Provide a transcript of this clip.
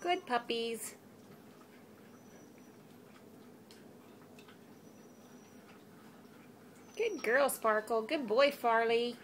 Good puppies. Good girl, Sparkle. Good boy, Farley.